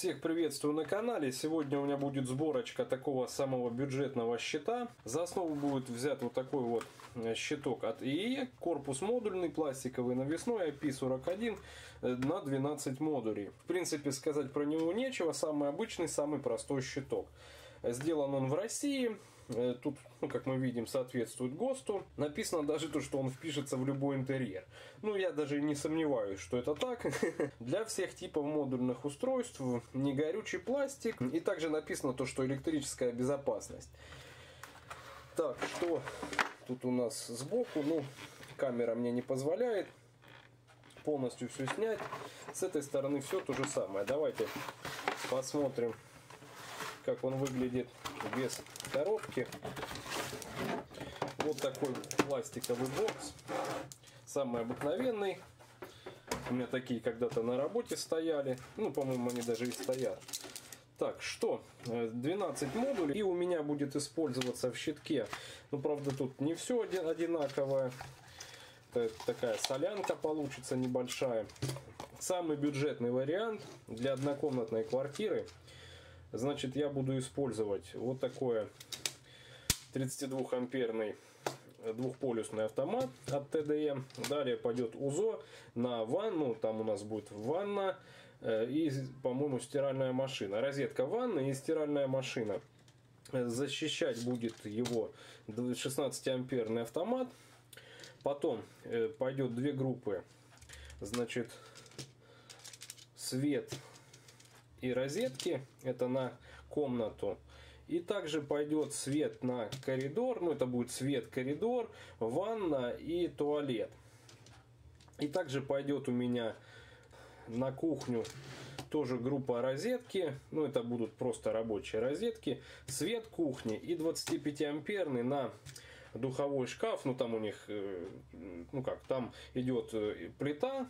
Всех приветствую на канале. Сегодня у меня будет сборочка такого самого бюджетного щита. За основу будет взят вот такой вот э, щиток от ИИ. Корпус модульный, пластиковый, навесной, IP41 э, на 12 модулей. В принципе, сказать про него нечего. Самый обычный, самый простой щиток. Сделан он в России. Э, тут, как мы видим, соответствует ГОСТу. Написано даже то, что он впишется в любой интерьер. Ну, я даже не сомневаюсь, что это так. Для всех типов модульных устройств не горючий пластик. И также написано то, что электрическая безопасность. Так, что тут у нас сбоку? Ну, камера мне не позволяет полностью все снять. С этой стороны все то же самое. Давайте посмотрим как он выглядит без коробки. Вот такой пластиковый бокс. Самый обыкновенный. У меня такие когда-то на работе стояли. Ну, по-моему, они даже и стоят. Так, что? 12 модулей. И у меня будет использоваться в щитке. Ну, правда, тут не все одинаковое. Это такая солянка получится небольшая. Самый бюджетный вариант для однокомнатной квартиры – Значит, я буду использовать вот такое 32 амперный двухполюсный автомат от ТДМ. Далее пойдет УЗО на ванну. Там у нас будет ванна э, и, по-моему, стиральная машина. Розетка ванны и стиральная машина. Защищать будет его 16 амперный автомат. Потом э, пойдет две группы. Значит, свет и розетки, это на комнату. И также пойдет свет на коридор, ну это будет свет коридор, ванна и туалет. И также пойдет у меня на кухню тоже группа розетки, ну это будут просто рабочие розетки, свет кухни и 25 амперный на духовой шкаф, ну там у них, э, ну как, там идет э, плита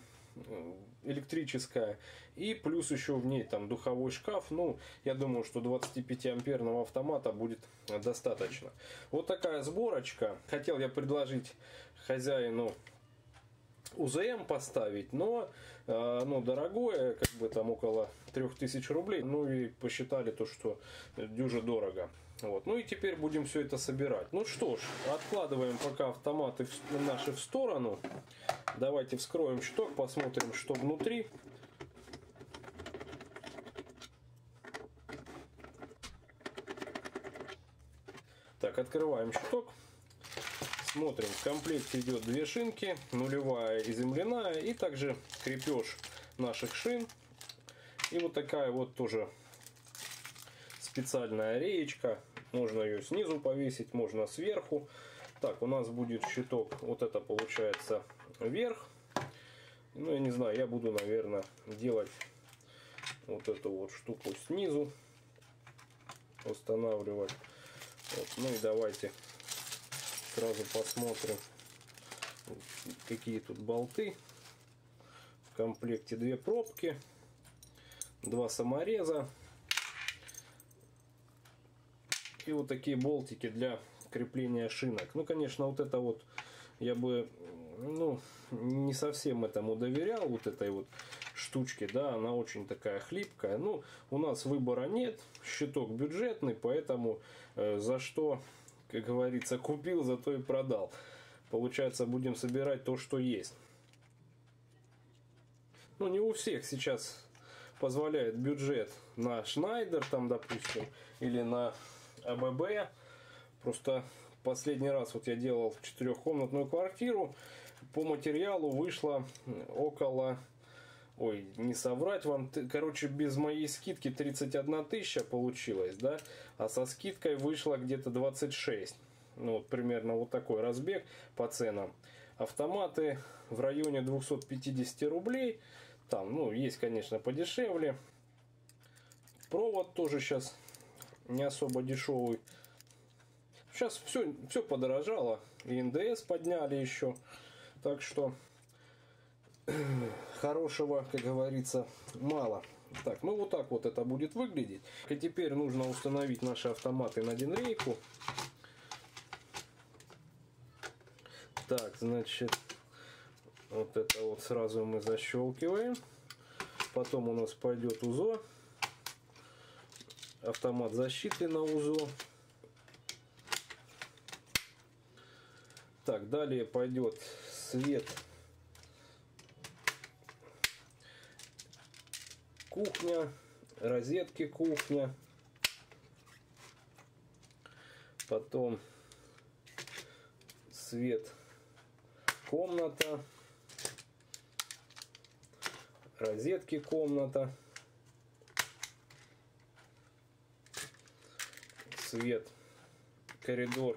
электрическая. И плюс еще в ней там духовой шкаф. Ну, я думаю, что 25 амперного автомата будет достаточно. Вот такая сборочка. Хотел я предложить хозяину УЗМ поставить, но э, ну, дорогое, как бы там около 3000 рублей. Ну и посчитали то, что дюже дорого. Вот. Ну и теперь будем все это собирать. Ну что ж, откладываем пока автоматы наши в сторону. Давайте вскроем щиток, посмотрим, что внутри. Так, открываем щиток. Смотрим, в комплекте идет две шинки, нулевая и земляная, и также крепеж наших шин. И вот такая вот тоже специальная реечка. Можно ее снизу повесить, можно сверху. Так, у нас будет щиток, вот это получается вверх. Ну, я не знаю, я буду, наверное, делать вот эту вот штуку снизу. Устанавливать. Вот. Ну и давайте сразу посмотрим, какие тут болты. В комплекте две пробки, два самореза и вот такие болтики для крепления шинок. Ну, конечно, вот это вот я бы ну, не совсем этому доверял, вот этой вот штучке, да, она очень такая хлипкая. Ну, у нас выбора нет, щиток бюджетный, поэтому э, за что как говорится, купил, зато и продал. Получается, будем собирать то, что есть. Ну, не у всех сейчас позволяет бюджет на Шнайдер, там, допустим, или на АББ. Просто последний раз вот я делал четырехкомнатную квартиру. По материалу вышло около ой, не соврать вам, короче, без моей скидки 31 тысяча получилось, да, а со скидкой вышло где-то 26. Ну, вот примерно вот такой разбег по ценам. Автоматы в районе 250 рублей. Там, ну, есть, конечно, подешевле. Провод тоже сейчас не особо дешевый. Сейчас все, все подорожало. И НДС подняли еще. Так что хорошего, как говорится, мало. Так, ну вот так вот это будет выглядеть. И теперь нужно установить наши автоматы на динрейку. Так, значит, вот это вот сразу мы защелкиваем. Потом у нас пойдет УЗО. Автомат защиты на УЗО. Так, далее пойдет свет кухня, розетки кухня. Потом свет комната, розетки комната, свет коридор,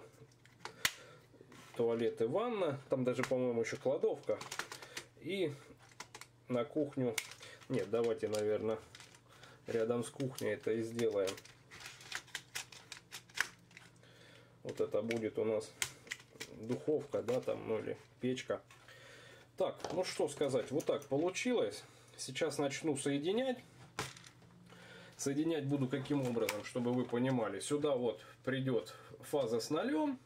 туалет и ванна. Там даже, по-моему, еще кладовка. И на кухню. Нет, давайте, наверное, рядом с кухней это и сделаем. Вот это будет у нас духовка, да, там, ну или печка. Так, ну что сказать, вот так получилось. Сейчас начну соединять. Соединять буду каким образом, чтобы вы понимали. Сюда вот придет фаза с нолем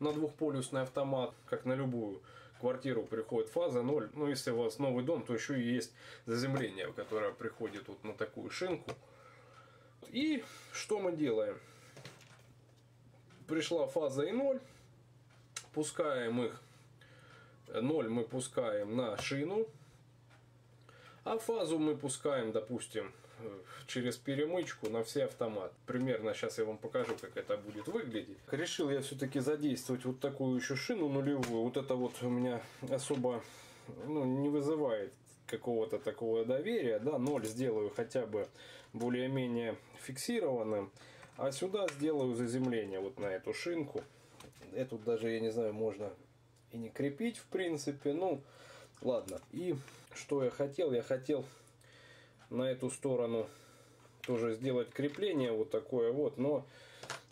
на двухполюсный автомат, как на любую квартиру приходит фаза 0. Ну, если у вас новый дом, то еще и есть заземление, которое приходит вот на такую шинку. И что мы делаем? Пришла фаза и 0. Пускаем их. 0 мы пускаем на шину. А фазу мы пускаем, допустим, через перемычку на все автомат. Примерно сейчас я вам покажу, как это будет выглядеть. Решил я все-таки задействовать вот такую еще шину нулевую. Вот это вот у меня особо ну, не вызывает какого-то такого доверия. Да, ноль сделаю хотя бы более-менее фиксированным. А сюда сделаю заземление вот на эту шинку. Эту даже, я не знаю, можно и не крепить в принципе. Ну, ладно. И что я хотел? Я хотел на эту сторону тоже сделать крепление вот такое вот, но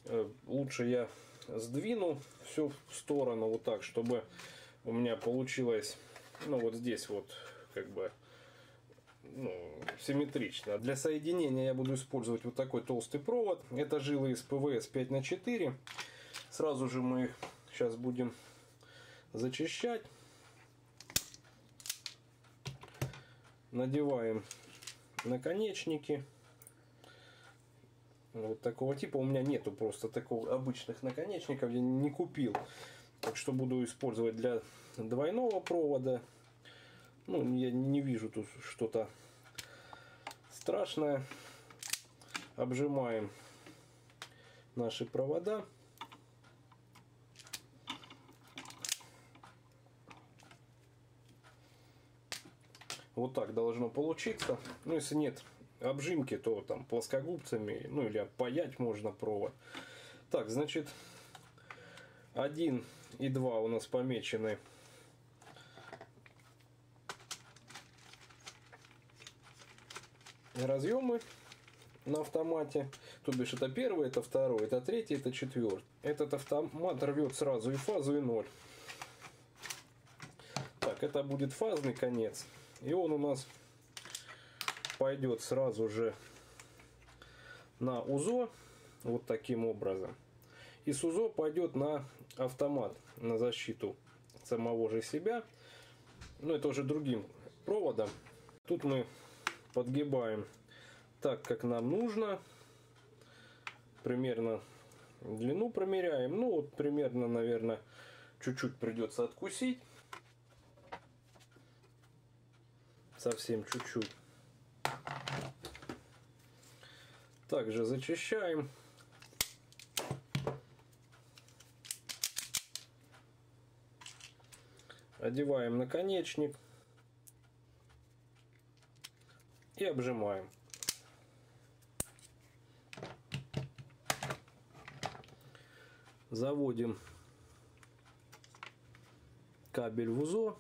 э, лучше я сдвину все в сторону вот так, чтобы у меня получилось, ну вот здесь вот как бы ну, симметрично. Для соединения я буду использовать вот такой толстый провод. Это жилы из ПВС 5 на 4 Сразу же мы их сейчас будем зачищать. Надеваем наконечники. Вот такого типа у меня нету просто такого обычных наконечников, я не купил. Так что буду использовать для двойного провода. Ну, я не вижу тут что-то страшное. Обжимаем наши провода. Вот так должно получиться. Ну, если нет обжимки, то там плоскогубцами, ну или паять можно провод. Так, значит, 1 и 2 у нас помечены разъемы на автомате. То бишь это первый, это второй, это третий, это четвертый. Этот автомат рвет сразу и фазу, и ноль. Так, это будет фазный конец. И он у нас пойдет сразу же на УЗО, вот таким образом. И с УЗО пойдет на автомат, на защиту самого же себя. Ну, это уже другим проводом. Тут мы подгибаем так, как нам нужно. Примерно длину промеряем. Ну, вот примерно, наверное, чуть-чуть придется откусить. Совсем чуть-чуть. Также зачищаем. Одеваем наконечник и обжимаем. Заводим кабель в УЗО.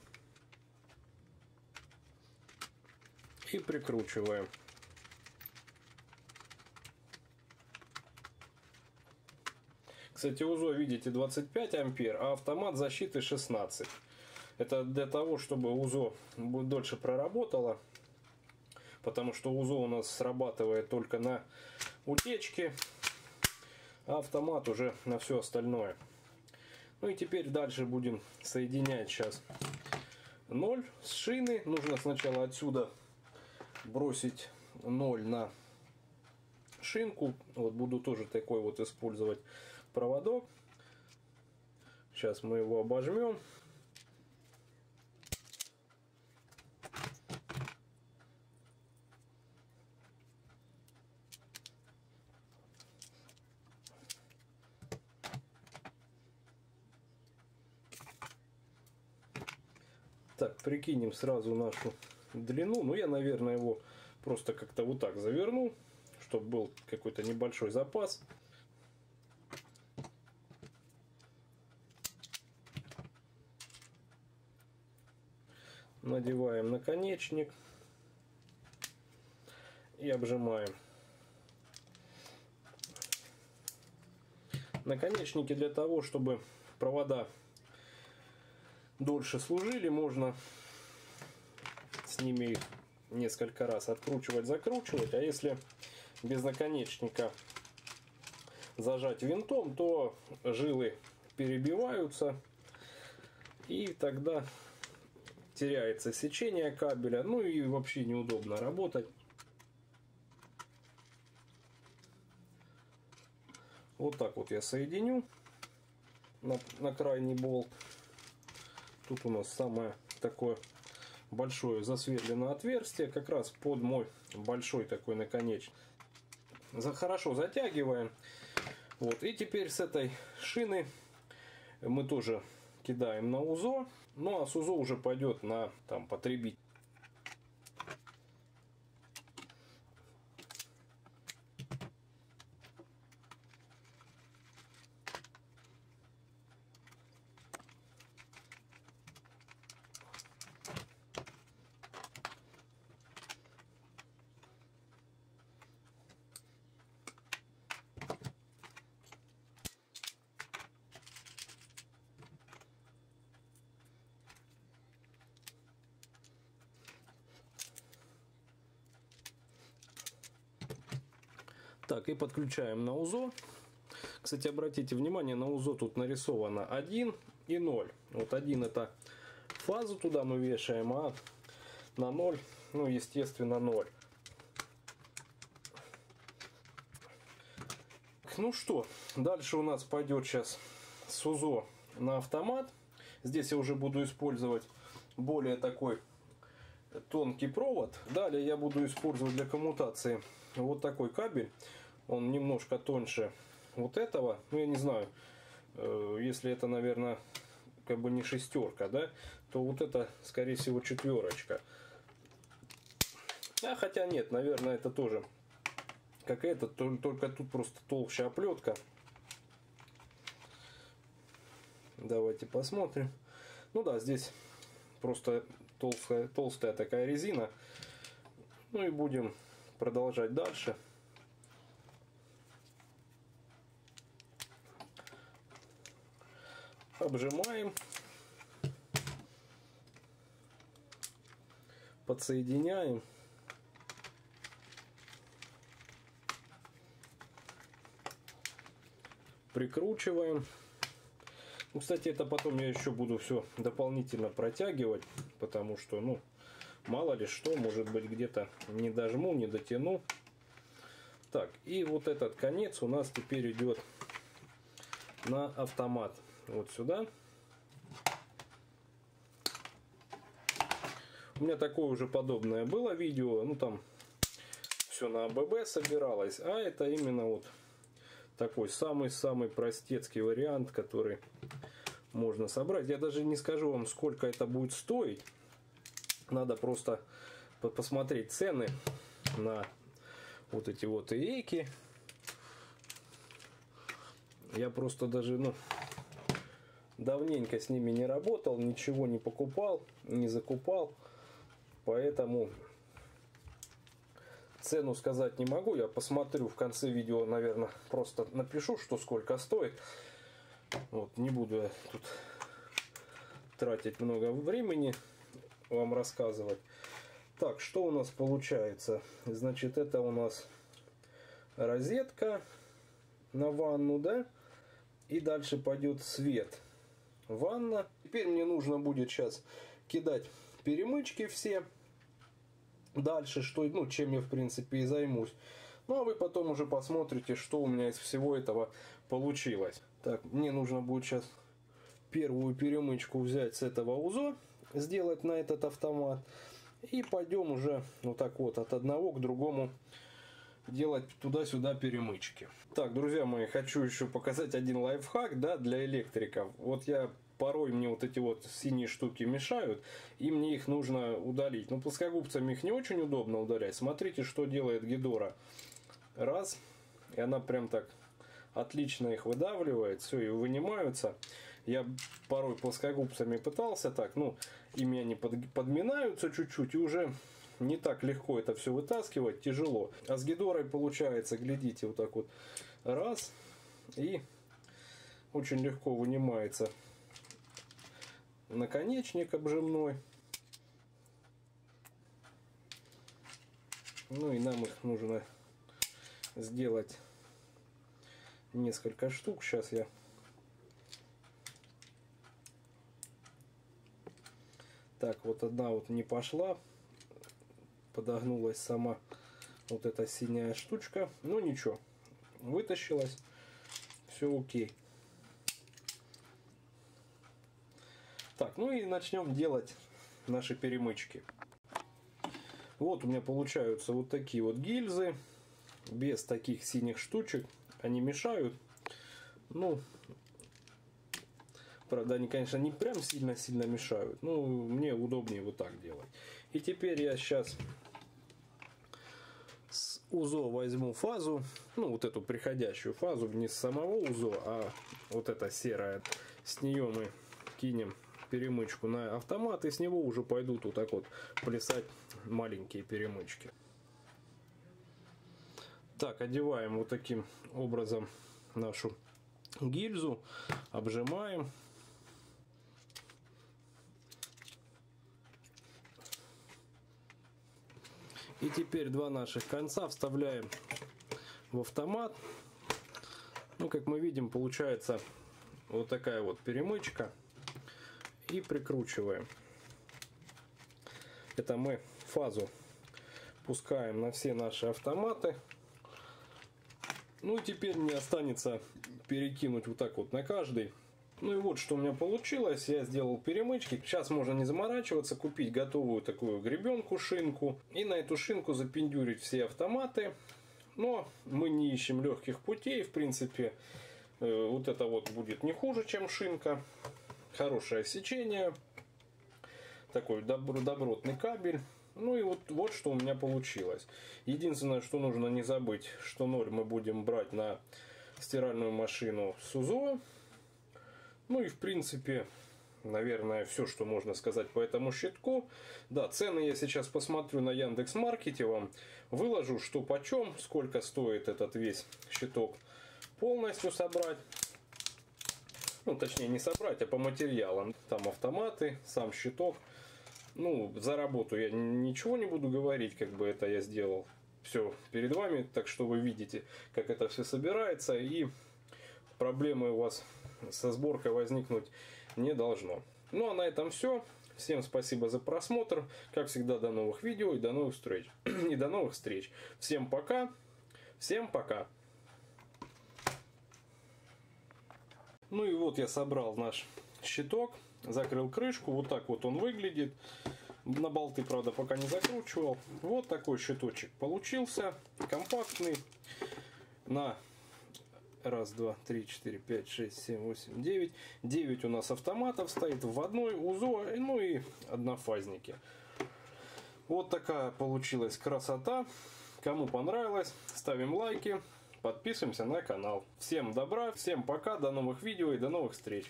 И прикручиваем. Кстати, УЗО, видите, 25 ампер, а автомат защиты 16. Это для того, чтобы УЗО дольше проработало. Потому что УЗО у нас срабатывает только на утечке, а автомат уже на все остальное. Ну и теперь дальше будем соединять сейчас 0 с шины. Нужно сначала отсюда бросить 0 на шинку. Вот буду тоже такой вот использовать проводок. Сейчас мы его обожмем. Так, прикинем сразу нашу длину. Ну, я, наверное, его просто как-то вот так заверну, чтобы был какой-то небольшой запас. Надеваем наконечник и обжимаем. Наконечники для того, чтобы провода дольше служили, можно ними несколько раз откручивать, закручивать. А если без наконечника зажать винтом, то жилы перебиваются и тогда теряется сечение кабеля, ну и вообще неудобно работать. Вот так вот я соединю на, на крайний болт. Тут у нас самое такое большое засверленное отверстие, как раз под мой большой такой наконечник. За, хорошо затягиваем. Вот. И теперь с этой шины мы тоже кидаем на УЗО. Ну а с УЗО уже пойдет на там потребить Так, и подключаем на УЗО. Кстати, обратите внимание, на УЗО тут нарисовано 1 и 0. Вот 1 это фазу туда мы вешаем, а на 0, ну, естественно, 0. Ну что, дальше у нас пойдет сейчас с УЗО на автомат. Здесь я уже буду использовать более такой тонкий провод. Далее я буду использовать для коммутации вот такой кабель он немножко тоньше вот этого. Ну, я не знаю, э, если это, наверное, как бы не шестерка, да, то вот это, скорее всего, четверочка. А хотя нет, наверное, это тоже как это, только тут просто толще оплетка. Давайте посмотрим. Ну да, здесь просто толстая, толстая такая резина. Ну и будем продолжать дальше. обжимаем, подсоединяем. Прикручиваем. Ну, кстати, это потом я еще буду все дополнительно протягивать, потому что, ну, мало ли что, может быть, где-то не дожму, не дотяну. Так, и вот этот конец у нас теперь идет на автомат вот сюда. У меня такое уже подобное было видео, ну там все на АББ собиралось, а это именно вот такой самый-самый простецкий вариант, который можно собрать. Я даже не скажу вам, сколько это будет стоить. Надо просто посмотреть цены на вот эти вот эйки. Я просто даже, ну, давненько с ними не работал, ничего не покупал, не закупал. Поэтому цену сказать не могу. Я посмотрю в конце видео, наверное, просто напишу, что сколько стоит. Вот, не буду я тут тратить много времени вам рассказывать. Так, что у нас получается? Значит, это у нас розетка на ванну, да? И дальше пойдет свет ванна. Теперь мне нужно будет сейчас кидать перемычки все. Дальше, что, ну, чем я в принципе и займусь. Ну а вы потом уже посмотрите, что у меня из всего этого получилось. Так, мне нужно будет сейчас первую перемычку взять с этого УЗО, сделать на этот автомат. И пойдем уже вот так вот от одного к другому делать туда-сюда перемычки. Так, друзья мои, хочу еще показать один лайфхак да, для электриков. Вот я порой мне вот эти вот синие штуки мешают, и мне их нужно удалить. Но плоскогубцами их не очень удобно удалять. Смотрите, что делает Гидора. Раз, и она прям так отлично их выдавливает, все, и вынимаются. Я порой плоскогубцами пытался так, ну, ими они под, подминаются чуть-чуть, и уже не так легко это все вытаскивать, тяжело. А с гидорой получается, глядите, вот так вот, раз, и очень легко вынимается наконечник обжимной. Ну и нам их нужно сделать несколько штук. Сейчас я так вот одна вот не пошла подогнулась сама вот эта синяя штучка. Ну ничего вытащилась все окей. Так ну и начнем делать наши перемычки. Вот у меня получаются вот такие вот гильзы. Без таких синих штучек они мешают. Ну правда они конечно не прям сильно-сильно мешают ну мне удобнее вот так делать и теперь я сейчас с УЗО возьму фазу, ну вот эту приходящую фазу, не с самого УЗО, а вот эта серая. С нее мы кинем перемычку на автомат, и с него уже пойдут вот так вот плясать маленькие перемычки. Так, одеваем вот таким образом нашу гильзу, обжимаем. И теперь два наших конца вставляем в автомат. Ну, как мы видим, получается вот такая вот перемычка. И прикручиваем. Это мы фазу пускаем на все наши автоматы. Ну и теперь мне останется перекинуть вот так вот на каждый. Ну и вот что у меня получилось. Я сделал перемычки. Сейчас можно не заморачиваться, купить готовую такую гребенку, шинку. И на эту шинку запендюрить все автоматы. Но мы не ищем легких путей. В принципе, э, вот это вот будет не хуже, чем шинка. Хорошее сечение. Такой добротный кабель. Ну и вот, вот что у меня получилось. Единственное, что нужно не забыть, что ноль мы будем брать на стиральную машину Сузо. Ну и в принципе, наверное, все, что можно сказать по этому щитку. Да, цены я сейчас посмотрю на Яндекс Маркете вам. Выложу, что почем, сколько стоит этот весь щиток полностью собрать. Ну, точнее, не собрать, а по материалам. Там автоматы, сам щиток. Ну, за работу я ничего не буду говорить, как бы это я сделал. Все перед вами, так что вы видите, как это все собирается. И проблемы у вас со сборкой возникнуть не должно. Ну а на этом все. Всем спасибо за просмотр. Как всегда, до новых видео и до новых встреч. и до новых встреч. Всем пока. Всем пока. Ну и вот я собрал наш щиток. Закрыл крышку. Вот так вот он выглядит. На болты, правда, пока не закручивал. Вот такой щиточек получился. Компактный. На Раз, два, три, четыре, пять, шесть, семь, восемь, девять. Девять у нас автоматов стоит в одной УЗО, ну и однофазники. Вот такая получилась красота. Кому понравилось, ставим лайки, подписываемся на канал. Всем добра, всем пока, до новых видео и до новых встреч.